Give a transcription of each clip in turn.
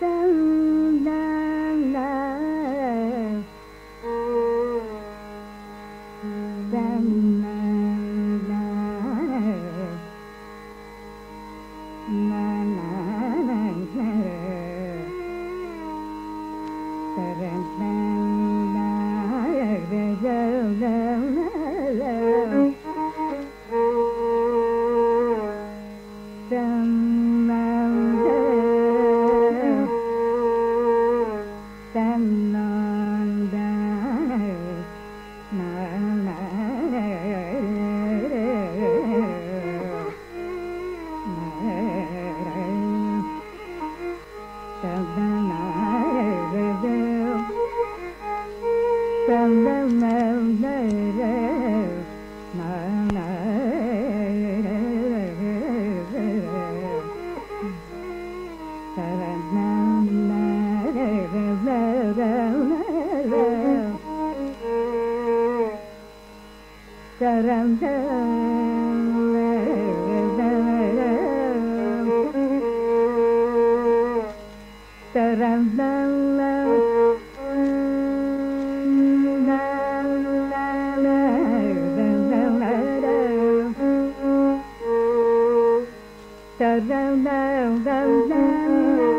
down. Da da da da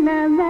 Cinema.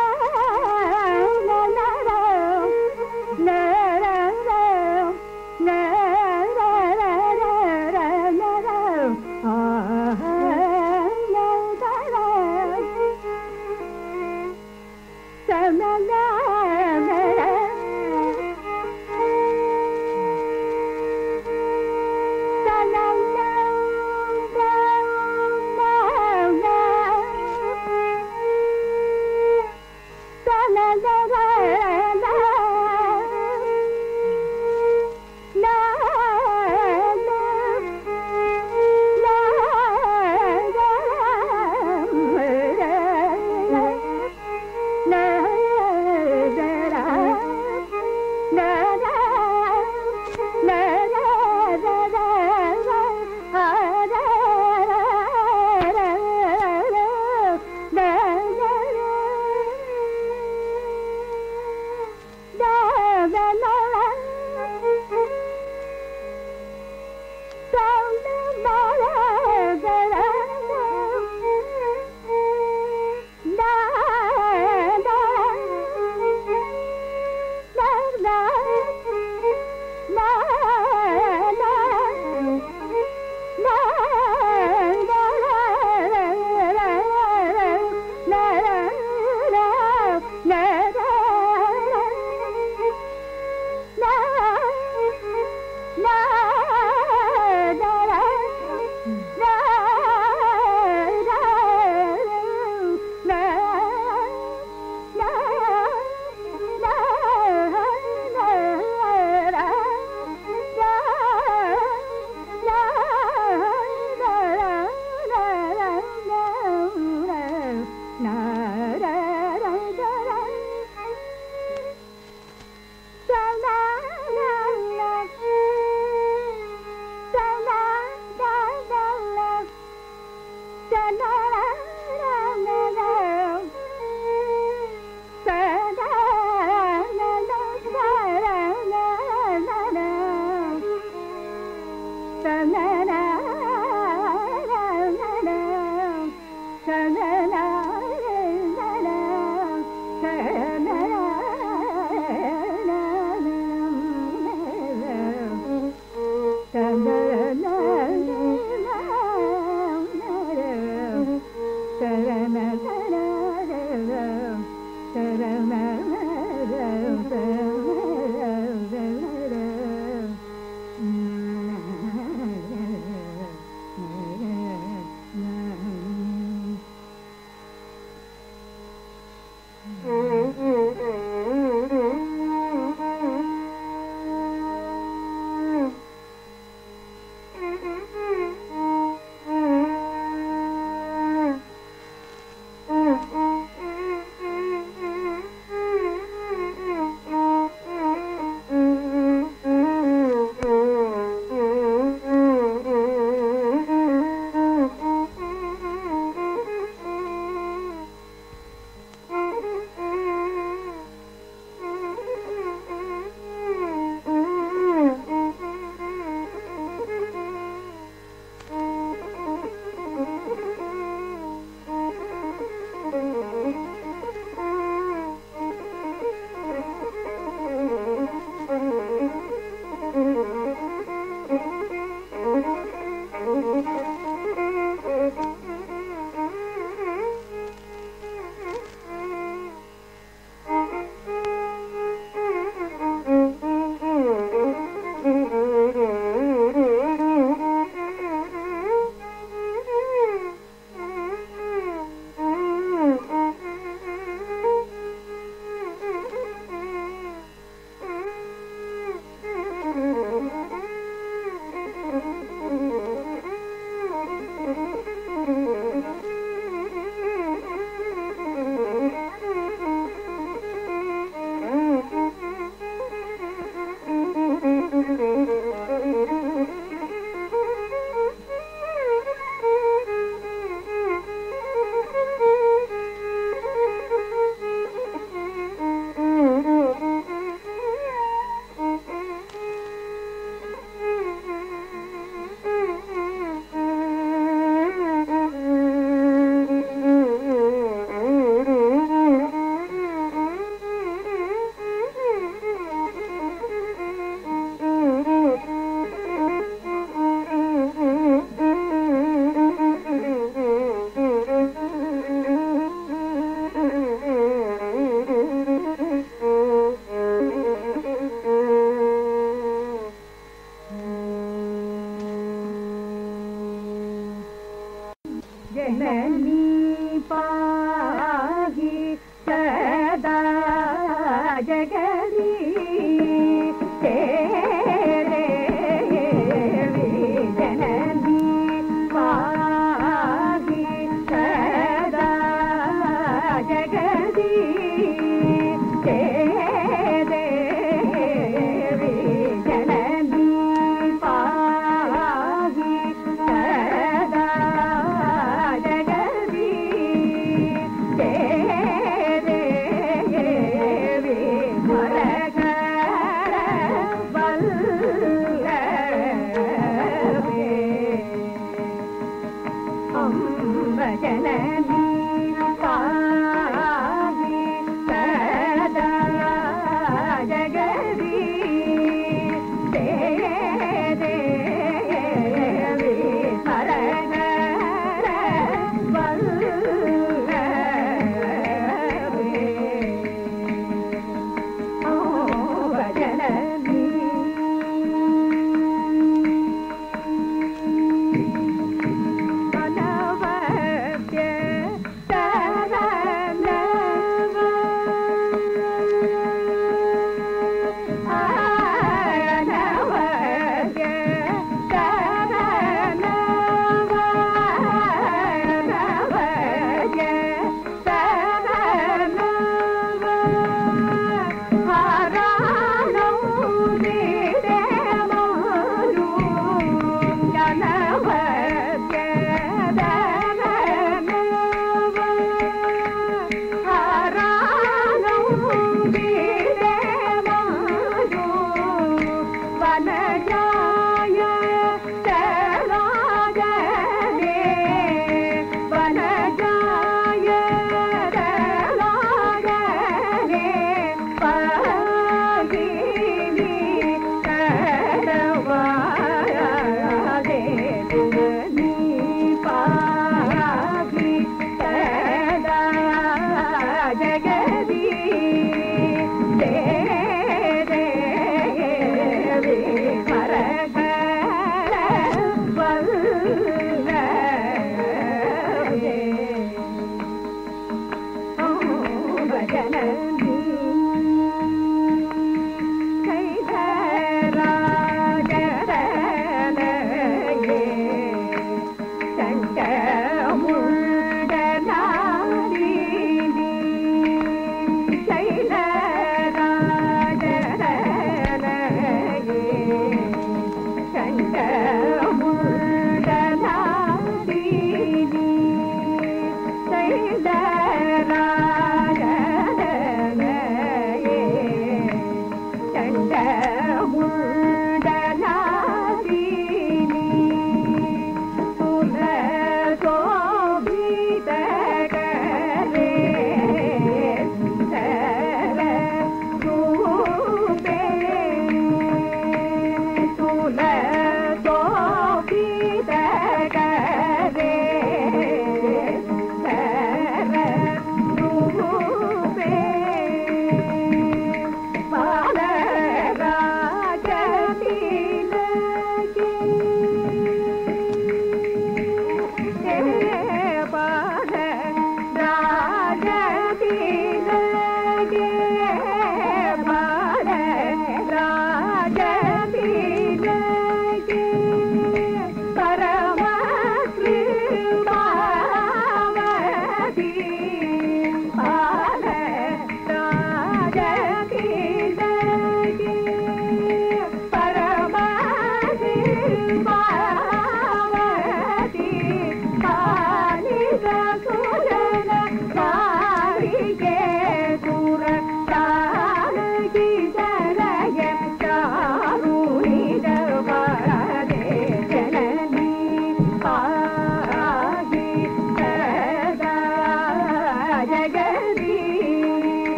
नली पा